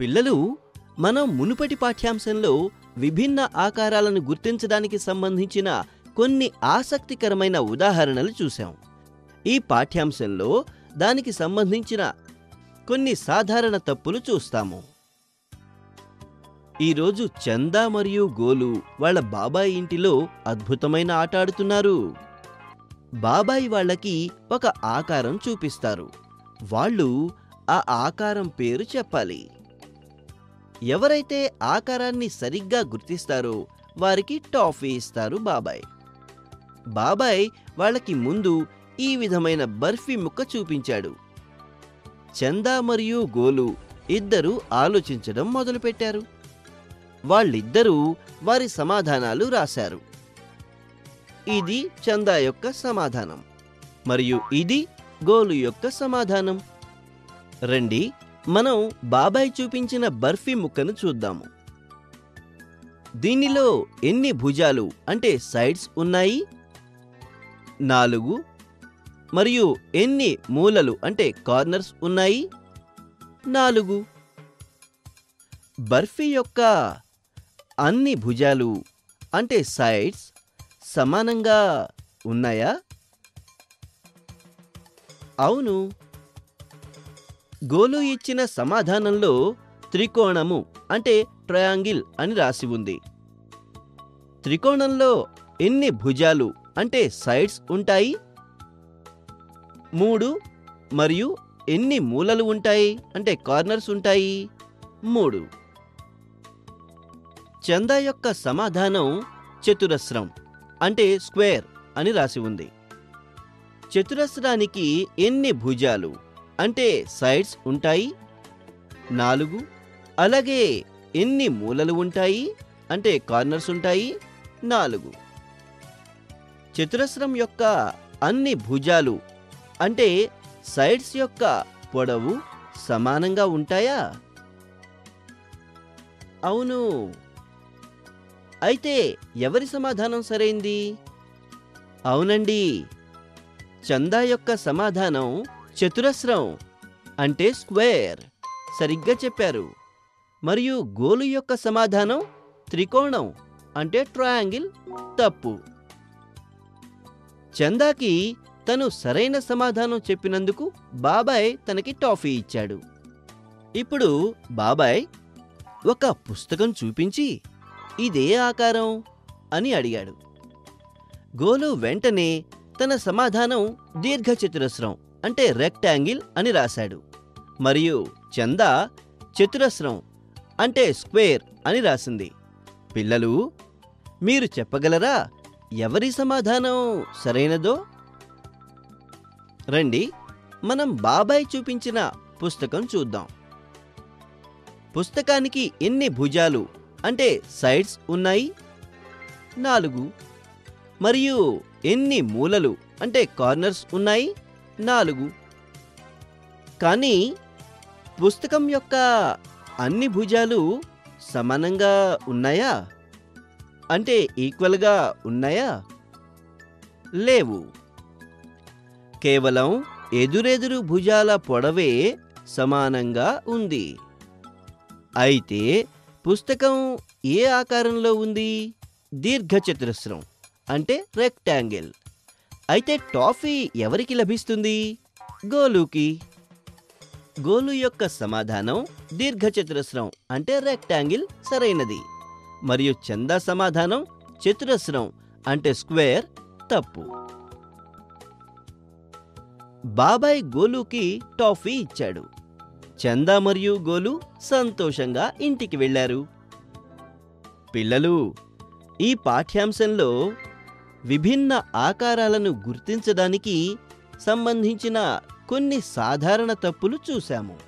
పిల్లలు మనం మునుపటి పాఠ్యాంశంలో విభిన్న ఆకారాలను గుర్తించడానికి సంబంధించిన కొన్ని ఆసక్తికరమైన ఉదాహరణలు చూశాం. ఈ పాఠ్యాంశంలో దానికి సంబంధించిన కొన్ని సాధారణ తప్పులు చూస్తాము. ఈరోజు చందా మరియు గోలు వాళ్ళ బాబాయ్ ఇంటిలో అద్భుతమైన ఆట ఆడుతున్నారు. బాబాయ్ వాళ్ళకి ఒక ఆకారం చూపిస్తారు. వాళ్ళు ఆ ఆకారం పేరు చెప్పాలి. ఎవరైతే ఆకారాన్ని సరిగ్గా గుర్తిస్తారో వారికి టాఫీ ఇస్తారు బాబాయ్. బాబాయ్ వాళ్ళకి ముందు ఈ విధమైన బర్ఫీ ముక్క చూపించాడు. చందా మరియు గోలు ఇద్దరు ఆలోచించడం మొదలుపెట్టారు. వాళ్ళిద్దరూ వారి సమాధానాలు రాశారు. ఇది చందా యొక్క సమాధానం మరియు ఇది గోలు యొక్క సమాధానం. రండి మనం బాబాయ్ చూపించిన బర్ఫీ ముక్కను చూద్దాము. దీనిలో ఎన్ని భుజాలు అంటే సైడ్స్ ఉన్నాయి? నాలుగు. మరియు ఎన్ని మూలలు అంటే కార్నర్స్ ఉన్నాయి? నాలుగు. బర్ఫీ యొక్క అన్ని భుజాలు అంటే సైడ్స్ సమానంగా ఉన్నాయా? అవును. గోలు ఇచ్చిన సమాధానంలో త్రికోణము అంటే ట్రయాంగిల్ అని రాసి ఉంది. త్రికోణంలో ఎన్ని భుజాలు అంటే సైడ్స్ ఉంటాయి? మూడు మరియు ఎన్ని మూలలు ఉంటాయి అంటే కార్నర్స్ ఉంటాయి? మూడు. చందా యొక్క సమాధానం చతురస్రం అంటే స్క్వేర్ అని రాసి ఉంది. చతురస్రానికి ఎన్ని భుజాలు? అంటే సైడ్స్ ఉంటాయి నాలుగు. అలాగే ఎన్ని మూలలు ఉంటాయి? అంటే కార్నర్స్ ఉంటాయి నాలుగు. చతురస్రం యొక్క అన్ని భుజాలు అంటే సైడ్స్ యొక్క పొడవు సమానంగా ఉంటాయా? అవును. అయితే ఎవరి సమాధానం సరైంది? అవునండి. చందా యొక్క సమాధానం చతురస్రం అంటే స్క్వేర్. సరిగ్గా చెప్పారు. మరియు గోలు యొక్క సమాధానం త్రికోణం అంటే ట్రయాంగిల్ తప్పు. చందాకి తను సరైన సమాధానం చెప్పినందుకు బాబాయ్ తనకి టాఫీ ఇచ్చాడు. ఇప్పుడు బాబాయ్ ఒక పుస్తకం చూపించి ఇదే ఆకారం అని అడిగాడు. గోలు వెంటనే తన సమాధానం దీర్ఘచతురస్రం అంటే రెక్టాంగిల్ అని రాశాడు. మరియు చందా చతురస్రం అంటే స్క్వేర్ అని రాసింది. పిల్లలు మీరు చెప్పగలరా? ఎవరి సమాధానం సరైనదో? రండి మనం బాబాయ్ చూపించిన పుస్తకం చూద్దాం. పుస్తకానికి ఎన్ని భుజాలు? అంటే సైడ్స్ ఉన్నాయి? నాలుగు. మరియు ఎన్ని మూలలు? అంటే కార్నర్స్ ఉన్నాయి? నాలుగు. కానీ పుస్తకం యొక్క అన్ని భుజాలు సమానంగా ఉన్నాయా? అంటే ఈక్వల్గా ఉన్నాయా? లేవు. కేవలం ఎదురెదురు భుజాల పొడవే సమానంగా ఉంది. అయితే పుస్తకం ఏ ఆకారంలో ఉంది? దీర్ఘచతురస్రం అంటే రెక్టాంగిల్. అయితే టాఫీ ఎవరికి లభిస్తుంది? గోలుకి. గోలు యొక్క సమాధానం దీర్ఘచతురస్రం అంటే రెక్టాంగిల్ సరైనది. మరియు చందా సమాధానం చతురస్రం అంటే స్క్వేర్ తప్పు. బాబాయ్ గోలుకి టాఫీ ఇచ్చాడు. చందా మరియు గోలు సంతోషంగా ఇంటికి వెళ్ళారు. పిల్లలు ఈ పాఠ్యాంశంలో విభిన్న ఆకారాలను గుర్తించడానికి సంబంధించిన కొన్ని సాధారణ తప్పులు చూశాము.